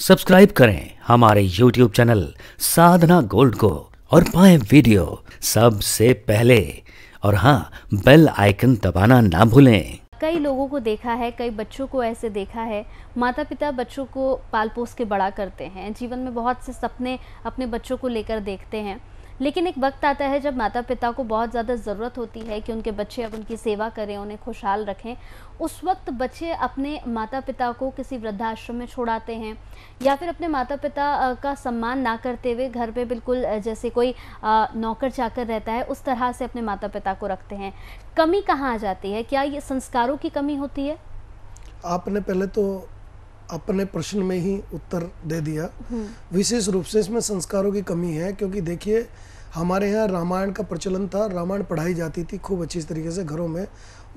Subscribe करें हमारे YouTube channel साधना gold को और पाए वीडियो सबसे पहले। और हाँ बेल आइकन दबाना ना भूलें। कई लोगों को देखा है, कई बच्चों को ऐसे देखा है माता पिता बच्चों को पाल पोस के बड़ा करते हैं। जीवन में बहुत से सपने अपने बच्चों को लेकर देखते हैं। लेकिन एक वक्त आता है जब माता पिता को बहुत ज़्यादा ज़रूरत होती है कि उनके बच्चे अब उनकी सेवा करें, उन्हें खुशहाल रखें। उस वक्त बच्चे अपने माता पिता को किसी वृद्धाश्रम में छोड़ाते हैं या फिर अपने माता पिता का सम्मान ना करते हुए घर पे बिल्कुल जैसे कोई नौकर चाकर रहता है, उस तरह से अपने माता पिता को रखते हैं। कमी कहाँ आ जाती है? क्या ये संस्कारों की कमी होती है? आपने पहले तो अपने प्रश्न में ही उत्तर दे दिया। हम्म। विशेष रूप से इसमें संस्कारों की कमी है क्योंकि देखिए हमारे यहाँ रामायण का प्रचलन था रामायण पढ़ाई जाती थी खूब अच्छी तरीके से घरों में।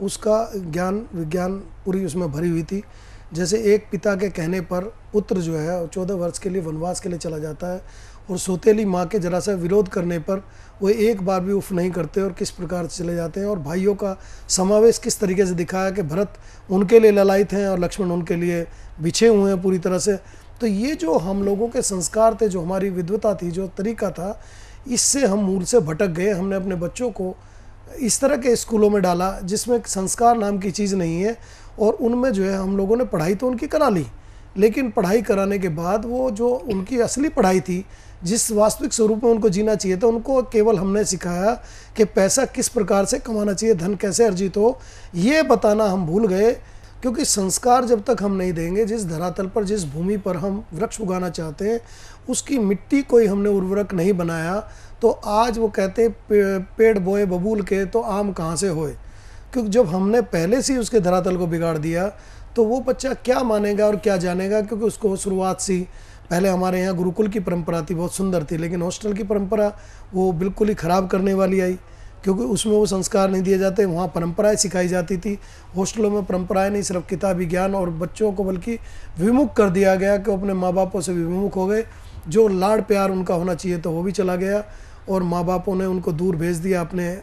उसका ज्ञान विज्ञान पूरी उसमें भरी हुई थी। जैसे एक पिता के कहने पर पुत्र जो है चौदह वर्ष के लिए वनवास के लिए चला जाता है और सोतेली माँ के जरा सा विरोध करने पर वो एक बार भी उफ नहीं करते और किस प्रकार से चले जाते हैं और भाइयों का समावेश किस तरीके से दिखाया कि भरत उनके लिए ललायत हैं और लक्ष्मण उनके लिए बिछे हुए हैं पूरी तरह से। तो ये जो हम लोगों के संस्कार थे, जो हमारी विद्वता थी, जो तरीका था, इससे हम मूल से भटक गए। हमने अपने बच्चों को इस तरह के स्कूलों में डाला, जिसमें संस्कार नाम की चीज़ नहीं है, और उनमें जो है हम लोगों ने पढ़ाई तो उनकी करा ली, लेकिन पढ़ाई कराने के बाद वो जो उनकी असली पढ़ाई थी, जिस वास्तविक स्वरूप में उनको जीना चाहिए था, उनको केवल हमने सिखाया कि पैसा किस प्रकार से कमाना चाहिए, धन कैसे अर्जित हो, ये बताना हम भूल गए। क्योंकि संस्कार जब तक हम नहीं देंगे, जिस धरातल पर, जिस भूमि पर हम वृक्ष उगाना चाहते हैं, उसकी मिट्टी कोई हमने उर्वरक नहीं बनाया तो आज वो कहते पेड़ बोए बबूल के तो आम कहाँ से होए? क्योंकि जब हमने पहले से ही उसके धरातल को बिगाड़ दिया तो वो बच्चा क्या मानेगा और क्या जानेगा? क्योंकि उसको शुरुआत सी पहले हमारे यहाँ गुरुकुल की परंपरा थी, बहुत सुंदर थी, लेकिन हॉस्टल की परंपरा वो बिल्कुल ही ख़राब करने वाली आई। क्योंकि उसमें वो संस्कार नहीं दिए जाते, वहाँ परंपराएँ सिखाई जाती थी। हॉस्टलों में परंपराएँ नहीं, सिर्फ़ किताबी ज्ञान और बच्चों को बल्कि विमुख कर दिया गया कि अपने माँ बापों से विमुख हो गए। जो लाड़ प्यार उनका होना चाहिए तो वो भी चला गया और माँ बापों ने उनको दूर भेज दिया अपने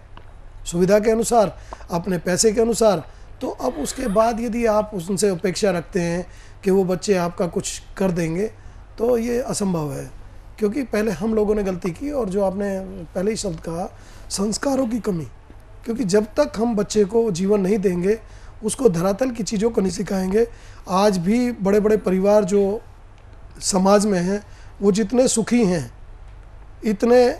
सुविधा के अनुसार, अपने पैसे के अनुसार। तो अब उसके बाद यदि आप उनसे अपेक्षा रखते हैं कि वो बच्चे आपका कुछ कर देंगे तो ये असंभव है। क्योंकि पहले हम लोगों ने गलती की और जो आपने पहले ही शब्द कहा, संस्कारों की कमी। क्योंकि जब तक हम बच्चे को जीवन नहीं देंगे, उसको धरातल की चीज़ों को नहीं सिखाएँगे, आज भी बड़े बड़े परिवार जो समाज में हैं, वो जितने सुखी हैं, इतने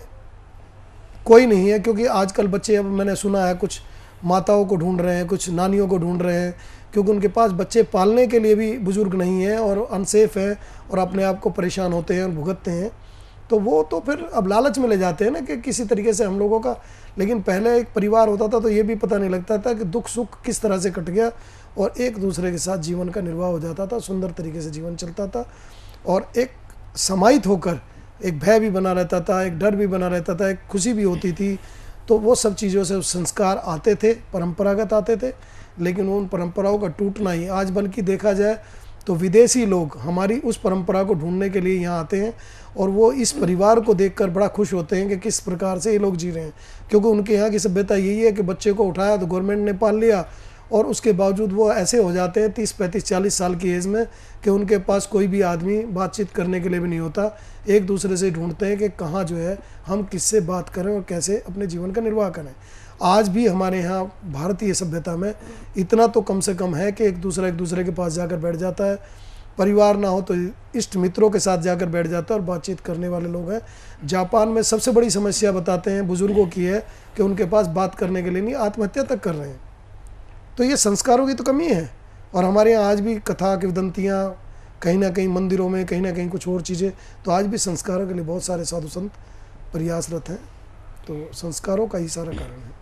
कोई नहीं है, क्योंकि आजकल बच्चे, अब मैंने सुना है कुछ माताओं को ढूंढ रहे हैं, कुछ नानियों को ढूंढ रहे हैं, क्योंकि उनके पास बच्चे पालने के लिए भी बुज़ुर्ग नहीं हैं और अनसेफ हैं और अपने आप को परेशान होते हैं और भुगतते हैं। तो वो तो फिर अब लालच में ले जाते हैं ना कि किसी तरीके से हम लोगों का। लेकिन पहले एक परिवार होता था तो ये भी पता नहीं लगता था कि दुख सुख किस तरह से कट गया और एक दूसरे के साथ जीवन का निर्वाह हो जाता था, सुंदर तरीके से जीवन चलता था और एक समाहित होकर एक भय भी बना रहता था, एक डर भी बना रहता था, एक खुशी भी होती थी। तो वो सब चीज़ों से संस्कार आते थे, परंपरागत आते थे, लेकिन उन परंपराओं का टूटना ही आज बल्कि देखा जाए तो विदेशी लोग हमारी उस परंपरा को ढूँढने के लिए यहाँ आते हैं और वो इस परिवार को देखकर बड़ा खुश होते हैं कि किस प्रकार से ये लोग जी रहे हैं। क्योंकि उनके यहाँ की सभ्यता यही है कि बच्चे को उठाया तो गवर्नमेंट ने पाल लिया और उसके बावजूद वो ऐसे हो जाते हैं तीस, पैंतीस, चालीस साल की एज में कि उनके पास कोई भी आदमी बातचीत करने के लिए भी नहीं होता। एक दूसरे से ढूंढते हैं कि कहाँ जो है, हम किससे बात करें और कैसे अपने जीवन का निर्वाह करें। आज भी हमारे यहाँ भारतीय सभ्यता में इतना तो कम से कम है कि एक दूसरा, एक दूसरे के पास जाकर बैठ जाता है। परिवार ना हो तो इष्ट मित्रों के साथ जाकर बैठ जाता है और बातचीत करने वाले लोग हैं। जापान में सबसे बड़ी समस्या बताते हैं, बुज़ुर्गों की है कि उनके पास बात करने के लिए नहीं, आत्महत्या तक कर रहे हैं। तो ये संस्कारों की तो कमी है। और हमारे यहाँ आज भी कथा, किवदंतियाँ, कहीं ना कहीं मंदिरों में, कहीं ना कहीं कुछ और चीज़ें तो आज भी संस्कारों के लिए बहुत सारे साधु संत प्रयासरत हैं। तो संस्कारों का ही सारा कारण है।